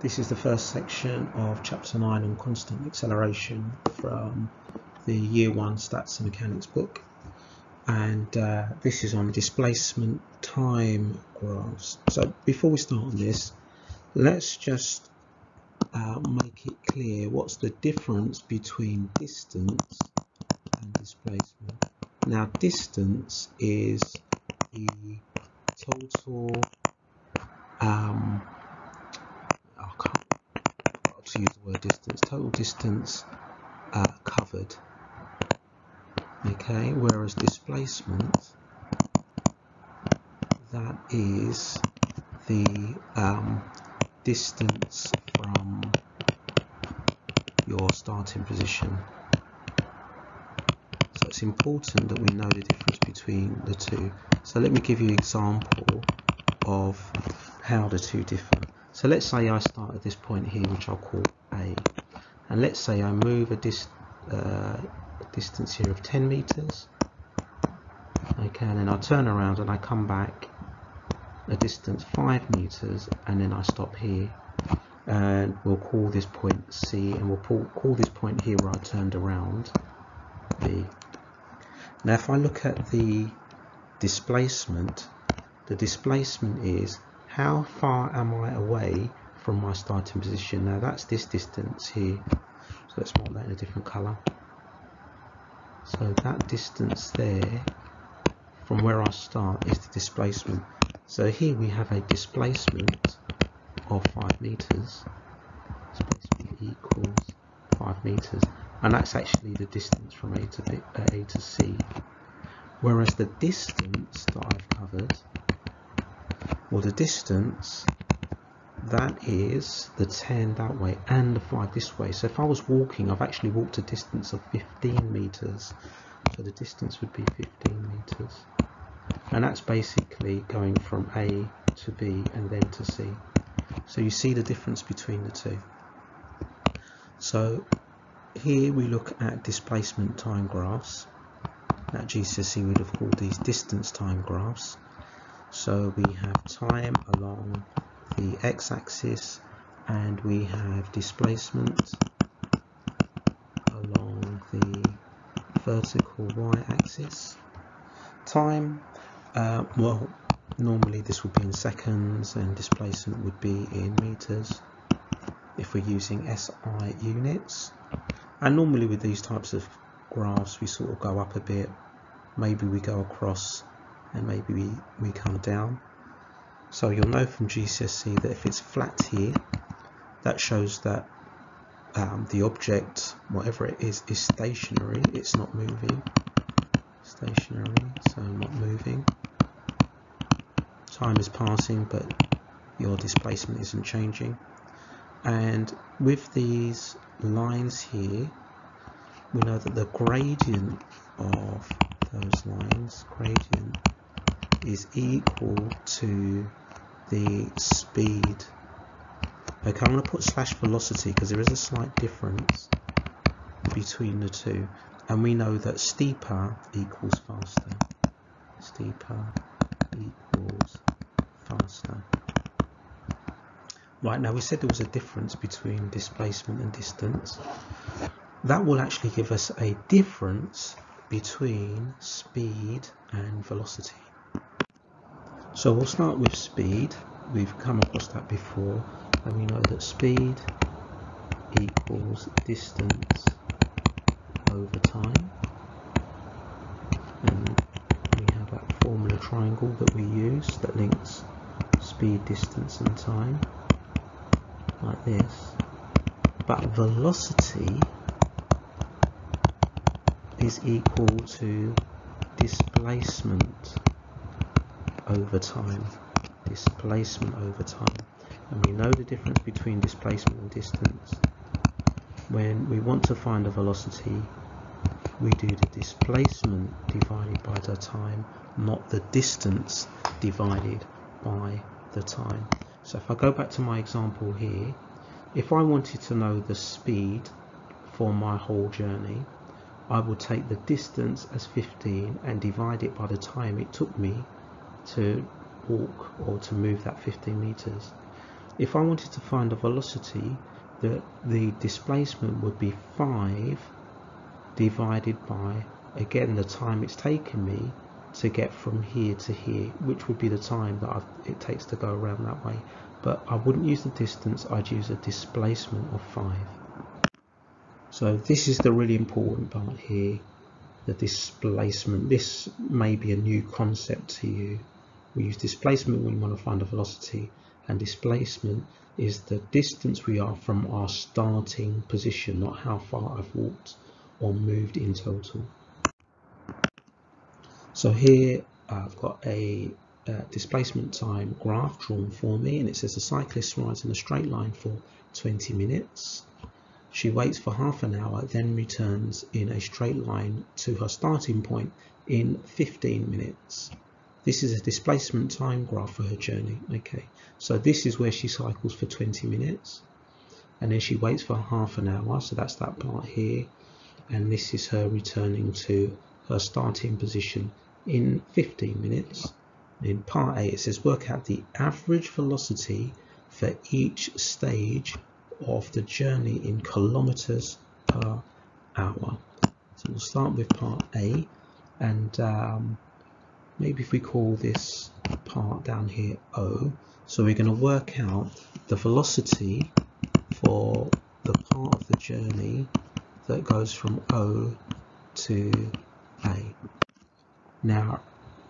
This is the first section of chapter 9 on constant acceleration from the year 1 stats and mechanics book and uh, this is on displacement time graphs. So before we start on this let's just uh, make it clear what's the difference between distance and displacement. Now distance is the total um, to use the word distance, total distance uh, covered. Okay, whereas displacement, that is the um, distance from your starting position. So it's important that we know the difference between the two. So let me give you an example of how the two differ. So let's say I start at this point here, which I'll call A. And let's say I move a, dis uh, distance here of 10 meters. Okay, and then I turn around and I come back a distance 5 meters and then I stop here and we'll call this point C and we'll pull, call this point here where I turned around B. Now if I look at the displacement, the displacement is how far am I away from my starting position? Now that's this distance here. So let's mark that in a different color so that distance there from where I start is the displacement. So here we have a displacement of 5 meters. Displacement equals 5 meters. And that's actually the distance from A to, B, uh, A to C. Whereas the distance that I've covered well the distance that is the 10 that way and the 5 this way. So if I was walking I've actually walked a distance of 15 meters. So the distance would be 15 meters. And that's basically going from A to B and then to C. So you see the difference between the two. So here we look at displacement time graphs at GCSE would have called these distance time graphs so we have time along the x-axis and we have displacement along the vertical y-axis. Time, uh, well normally this would be in seconds and displacement would be in meters if we're using SI units and normally with these types of graphs we sort of go up a bit maybe we go across and maybe we, we come down. So you'll know from GCSE that if it's flat here, that shows that um, the object, whatever it is, is stationary, it's not moving. Stationary, so not moving. Time is passing, but your displacement isn't changing. And with these lines here, we know that the gradient of those lines, gradient is equal to the speed. Okay, I'm going to put slash velocity because there is a slight difference between the two. And we know that steeper equals faster. Steeper equals faster. Right, now we said there was a difference between displacement and distance. That will actually give us a difference between speed and velocity. So we'll start with speed. We've come across that before and we know that speed equals distance over time. And we have that formula triangle that we use that links speed, distance and time like this. But velocity is equal to displacement over time displacement over time and we know the difference between displacement and distance. When we want to find a velocity we do the displacement divided by the time not the distance divided by the time. So if I go back to my example here if I wanted to know the speed for my whole journey I would take the distance as 15 and divide it by the time it took me to walk or to move that 15 meters if I wanted to find a velocity, the, the displacement would be 5 divided by, again, the time it's taken me to get from here to here, which would be the time that I've, it takes to go around that way. But I wouldn't use the distance, I'd use a displacement of 5. So this is the really important part here, the displacement. This may be a new concept to you. We use displacement when we want to find a velocity and displacement is the distance we are from our starting position, not how far I've walked or moved in total. So here I've got a uh, displacement time graph drawn for me and it says the cyclist rides in a straight line for 20 minutes. She waits for half an hour, then returns in a straight line to her starting point in 15 minutes. This is a displacement time graph for her journey. Okay, so this is where she cycles for 20 minutes and then she waits for half an hour. So that's that part here. And this is her returning to her starting position in 15 minutes. In part A, it says work out the average velocity for each stage of the journey in kilometers per hour. So we'll start with part A and um, maybe if we call this part down here O. So we're going to work out the velocity for the part of the journey that goes from O to A. Now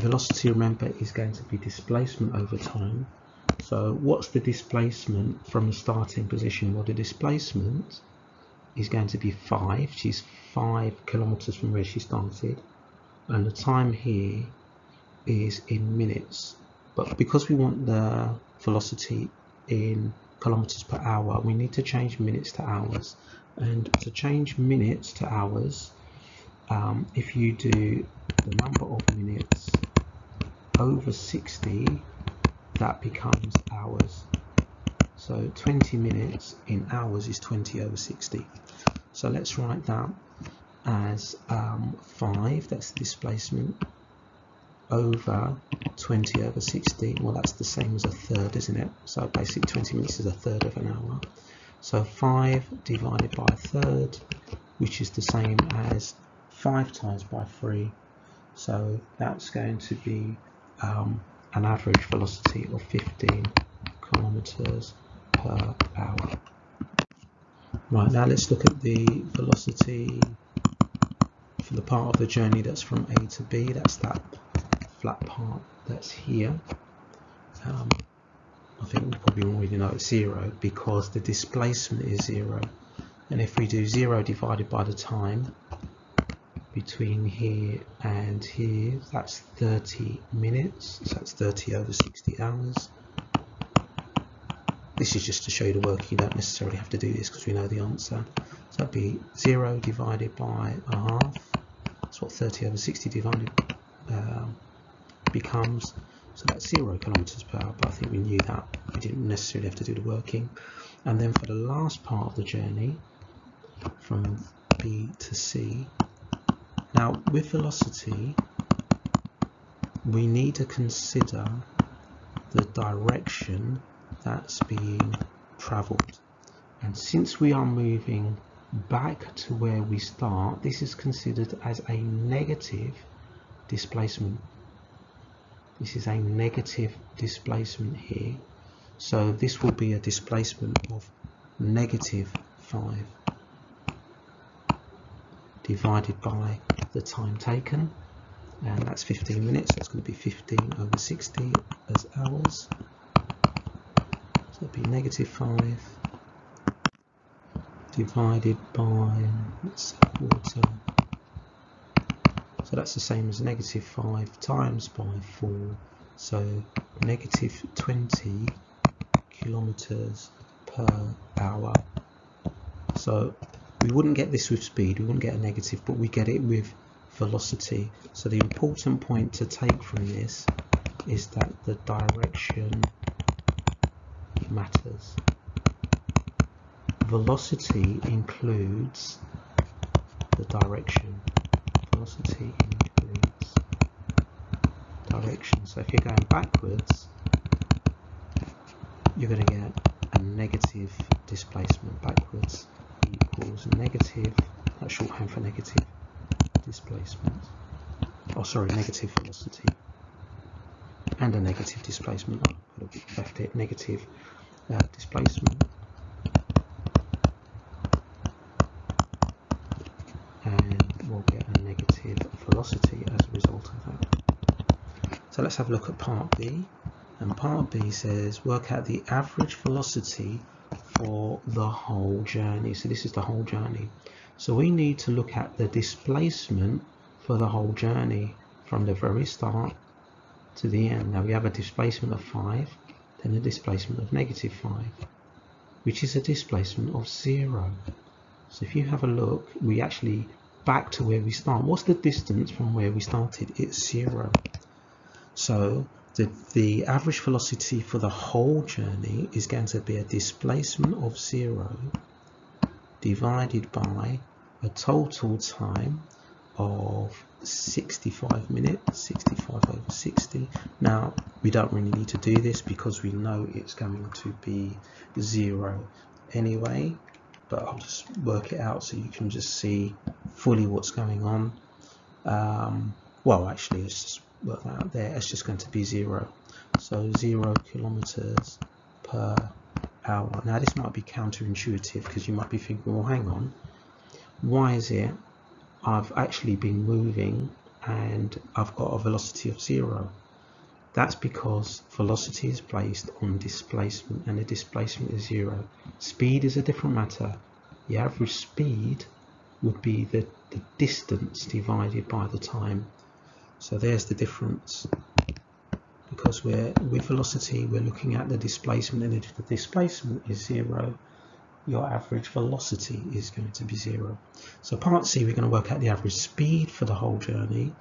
velocity remember is going to be displacement over time. So what's the displacement from the starting position? Well the displacement is going to be 5 she's 5 kilometers from where she started. And the time here is in minutes. But because we want the velocity in kilometers per hour we need to change minutes to hours. And to change minutes to hours um, if you do the number of minutes over 60 that becomes hours. So 20 minutes in hours is 20 over 60 so let's write that as um, 5 that's the displacement over 20 over 16 well that's the same as a third isn't it? So basically 20 minutes is a third of an hour. So 5 divided by a third which is the same as 5 times by 3 so that's going to be um, an average velocity of 15 kilometers per hour. Right now let's look at the velocity for the part of the journey that's from A to B. That's that flat part that's here. Um, I think you probably already know it's zero because the displacement is zero. And if we do zero divided by the time between here and here that's 30 minutes. So that's 30 over 60 hours. This is just to show you the work. You don't necessarily have to do this because we know the answer. So that'd be 0 divided by a half. That's what 30 over 60 divided um, becomes. So that's zero kilometers per hour, but I think we knew that. We didn't necessarily have to do the working. And then for the last part of the journey, from B to C, now with velocity, we need to consider the direction that's being traveled. And since we are moving back to where we start, this is considered as a negative displacement this is a negative displacement here. So this will be a displacement of negative 5 divided by the time taken. And that's 15 minutes. It's going to be 15 over 60 as hours. So it'll be negative 5 divided by let's quarter so that's the same as negative 5 times by 4 so negative 20 kilometers per hour. So we wouldn't get this with speed we wouldn't get a negative but we get it with velocity. So the important point to take from this is that the direction matters. Velocity includes the direction velocity direction. So if you're going backwards, you're going to get a negative displacement backwards equals negative, that's shorthand for negative displacement, oh sorry, negative velocity and a negative displacement, I could have left it negative uh, displacement and we'll get a negative velocity as a result of that. So let's have a look at part B and part B says work out the average velocity for the whole journey. So this is the whole journey. So we need to look at the displacement for the whole journey from the very start to the end. Now we have a displacement of 5, then a displacement of negative 5, which is a displacement of 0. So if you have a look, we actually back to where we start. What's the distance from where we started? It's 0. So the, the average velocity for the whole journey is going to be a displacement of 0 divided by a total time of 65 minutes 65 over 60 now we don't really need to do this because we know it's going to be zero anyway but I'll just work it out so you can just see fully what's going on. Um, well actually just work out there it's just going to be zero so zero kilometers per hour now this might be counterintuitive because you might be thinking well hang on why is it I've actually been moving and I've got a velocity of zero. That's because velocity is based on displacement and the displacement is zero. Speed is a different matter. The average speed would be the, the distance divided by the time. So there's the difference. Because we're with velocity, we're looking at the displacement and if the displacement is zero, your average velocity is going to be zero. So part C, we're going to work out the average speed for the whole journey.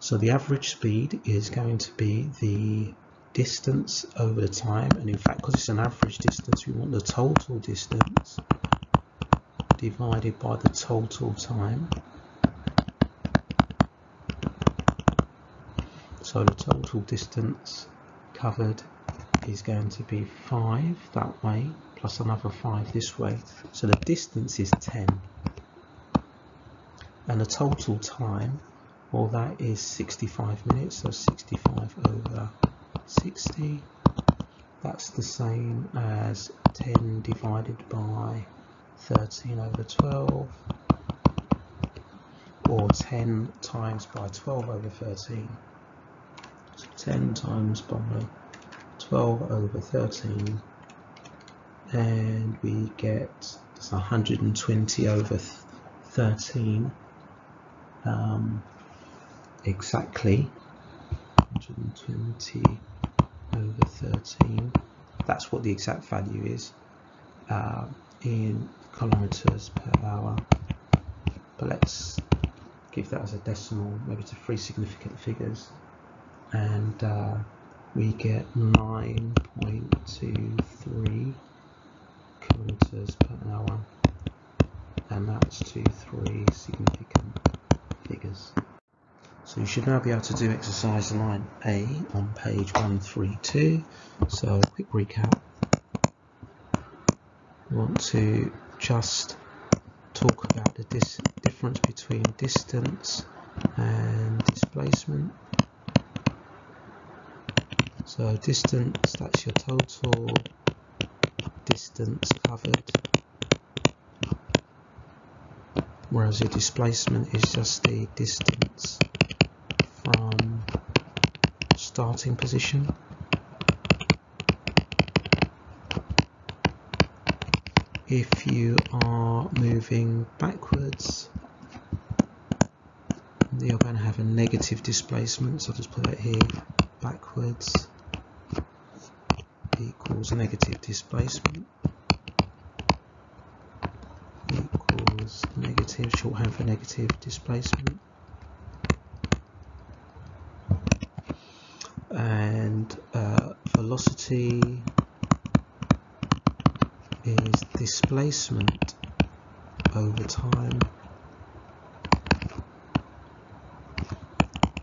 So the average speed is going to be the distance over the time. And in fact, because it's an average distance, we want the total distance divided by the total time. So the total distance covered is going to be 5 that way plus another 5 this way. So the distance is 10. And the total time, well that is 65 minutes, so 65 over 60. That's the same as 10 divided by 13 over 12 or 10 times by 12 over 13 so 10 times by 12 over 13 and we get 120 over 13 um, exactly 120 over 13 that's what the exact value is uh, in kilometers per hour. But let's give that as a decimal maybe to three significant figures and uh, we get 9.23 kilometers per hour and that's two three significant figures. So you should now be able to do exercise 9a on page 132. So quick recap. We want to just talk about the difference between distance and displacement. So distance, that's your total. Distance covered. Whereas your displacement is just the distance from starting position. If you are moving backwards you're going to have a negative displacement. So I'll just put it here backwards equals negative displacement. Equals negative shorthand for negative displacement. And uh, velocity is displacement over time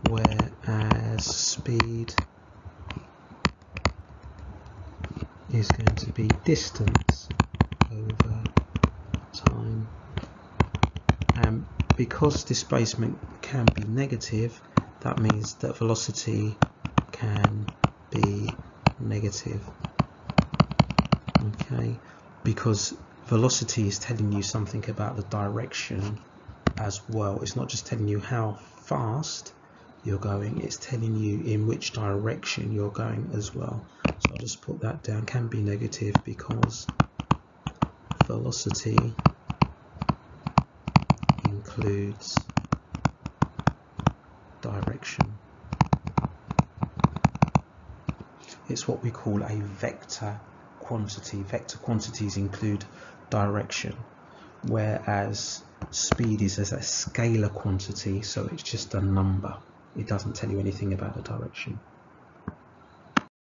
whereas speed is going to be distance over time. And because displacement can be negative, that means that velocity can be negative. Okay, because velocity is telling you something about the direction as well. It's not just telling you how fast you're going, it's telling you in which direction you're going as well. So I'll just put that down, can be negative because velocity includes direction. It's what we call a vector quantity. Vector quantities include direction, whereas speed is as a scalar quantity, so it's just a number. It doesn't tell you anything about the direction.